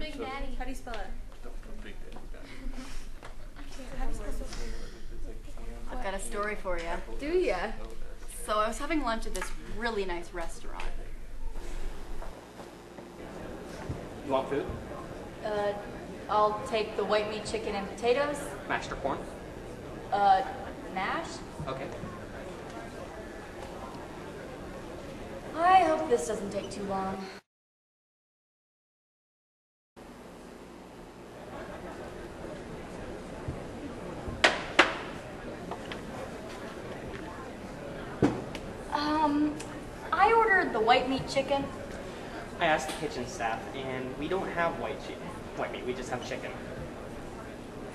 Big Daddy. How do you spell it? Big Daddy guy. How do you spell it? I've got a story for you. Do ya? So I was having lunch at this really nice restaurant. You want food? Uh, I'll take the white meat chicken and potatoes. Mashed or corn? Uh, mashed. Okay. I hope this doesn't take too long. Um, I ordered the white meat chicken. I asked the kitchen staff, and we don't have white chicken. White meat, we just have chicken.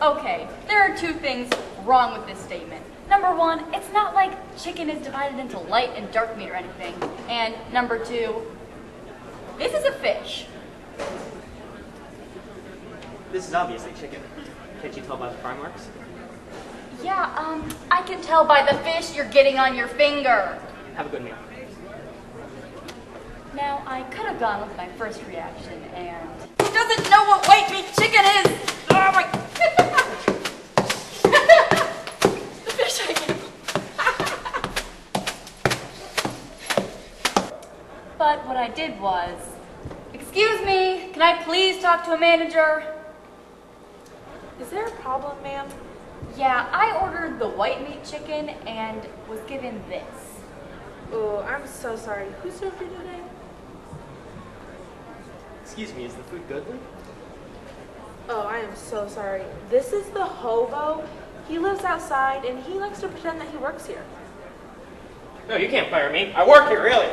Okay, there are two things wrong with this statement. Number one, it's not like chicken is divided into light and dark meat or anything. And number two, this is a fish. This is obviously chicken. Can't you tell by the fry marks? Yeah, um, I can tell by the fish you're getting on your finger. Have a good meal. Now, I could have gone with my first reaction and. Who doesn't know what white meat chicken is? Oh my. the fish I get. but what I did was. Excuse me, can I please talk to a manager? Is there a problem, ma'am? Yeah, I ordered the white meat chicken and was given this. Oh, I'm so sorry. Who served you today? Excuse me, is the food good then? Oh, I am so sorry. This is the hobo. He lives outside and he likes to pretend that he works here. No, you can't fire me. I work here, really.